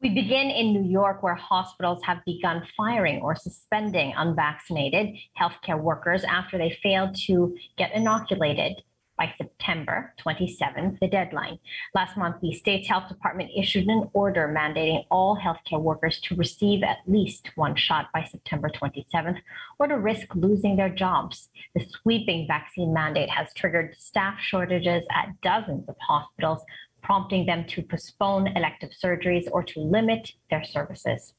We begin in New York, where hospitals have begun firing or suspending unvaccinated healthcare workers after they failed to get inoculated by September 27th, the deadline. Last month, the state's health department issued an order mandating all healthcare workers to receive at least one shot by September 27th or to risk losing their jobs. The sweeping vaccine mandate has triggered staff shortages at dozens of hospitals, prompting them to postpone elective surgeries or to limit their services.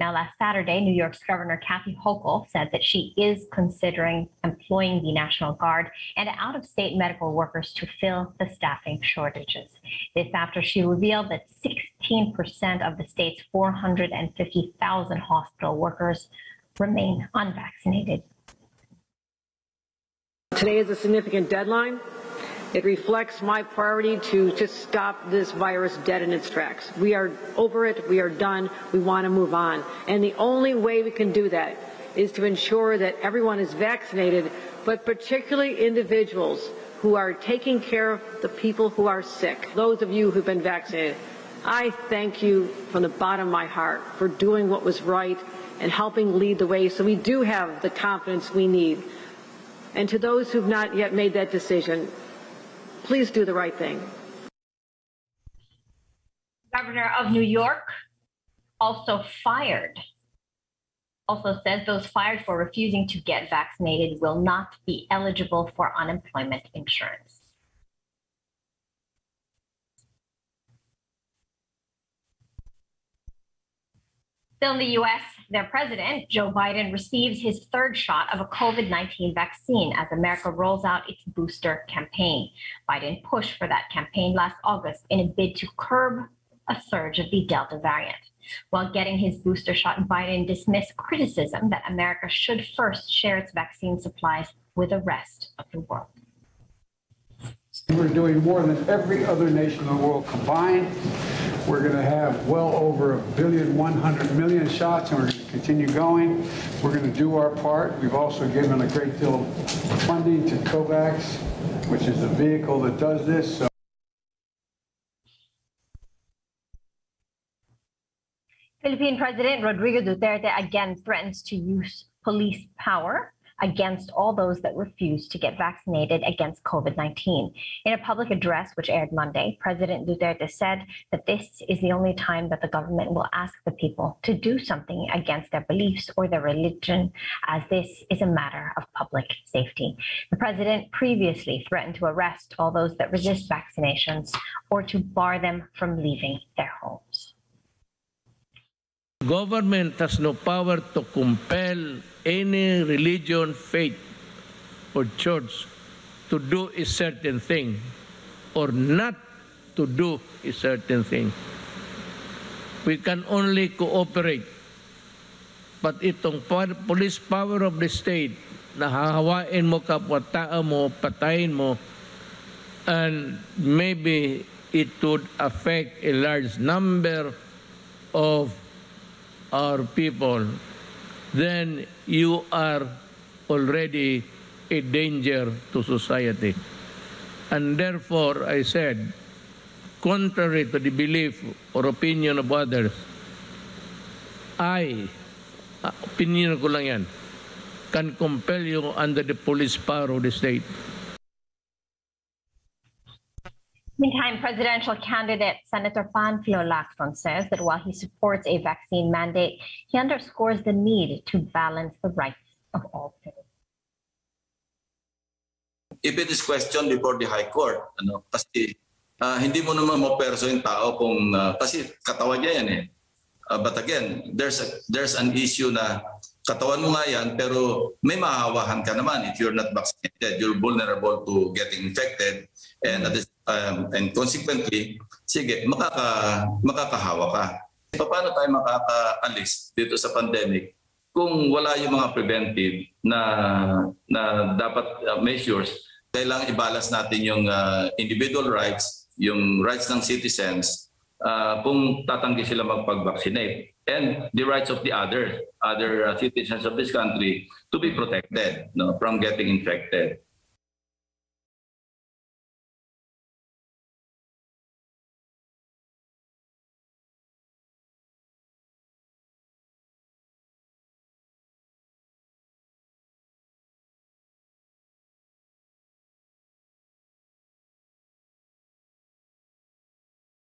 Now, last Saturday, New York's Governor Kathy Hochul said that she is considering employing the National Guard and out of state medical workers to fill the staffing shortages. This after she revealed that 16% of the state's 450,000 hospital workers remain unvaccinated. Today is a significant deadline. It reflects my priority to just stop this virus dead in its tracks. We are over it. We are done. We want to move on. And the only way we can do that is to ensure that everyone is vaccinated, but particularly individuals who are taking care of the people who are sick. Those of you who've been vaccinated, I thank you from the bottom of my heart for doing what was right and helping lead the way so we do have the confidence we need. And to those who've not yet made that decision, please do the right thing. Governor of New York also fired, also says those fired for refusing to get vaccinated will not be eligible for unemployment insurance. Still in the U.S., their president, Joe Biden, receives his third shot of a COVID 19 vaccine as America rolls out its booster campaign. Biden pushed for that campaign last August in a bid to curb a surge of the Delta variant. While getting his booster shot, Biden dismissed criticism that America should first share its vaccine supplies with the rest of the world. We're doing more than every other nation in the world combined. We're going to have well over a billion, 100 million shots, and we're going to continue going. We're going to do our part. We've also given a great deal of funding to COVAX, which is the vehicle that does this. So Philippine President Rodrigo Duterte again threatens to use police power against all those that refuse to get vaccinated against COVID 19. In a public address which aired Monday, President Duterte said that this is the only time that the government will ask the people to do something against their beliefs or their religion, as this is a matter of public safety. The president previously threatened to arrest all those that resist vaccinations or to bar them from leaving their homes. Government has no power to compel any religion, faith, or church to do a certain thing or not to do a certain thing. We can only cooperate. But itong police power of the state, nahahawain mo kapwa-tao mo, patayin mo, and maybe it would affect a large number of our people, then you are already a danger to society. And therefore, I said, contrary to the belief or opinion of others, I, opinion ko lang yan, can compel you under the police power of the state. Meantime, presidential candidate Senator Panfilo Lacson says that while he supports a vaccine mandate, he underscores the need to balance the rights of all citizens. If it is questioned before the High Court, ano, kasi uh, hindi mo naman maperso yung tao kung, uh, kasi katawan niya yan eh. Uh, but again, there's a, there's an issue na katawan mo nga yan, pero may mahahawahan ka naman. If you're not vaccinated, you're vulnerable to getting infected. And at this um, and consequently, sige, makaka, makakahawa ka. Paano tayo makakaalis dito sa pandemic kung wala yung mga preventive na, na dapat uh, measures, kailangan i-balance natin yung uh, individual rights, yung rights ng citizens, uh, kung tatanggi sila magpag-vaccinate and the rights of the other other uh, citizens of this country to be protected no, from getting infected.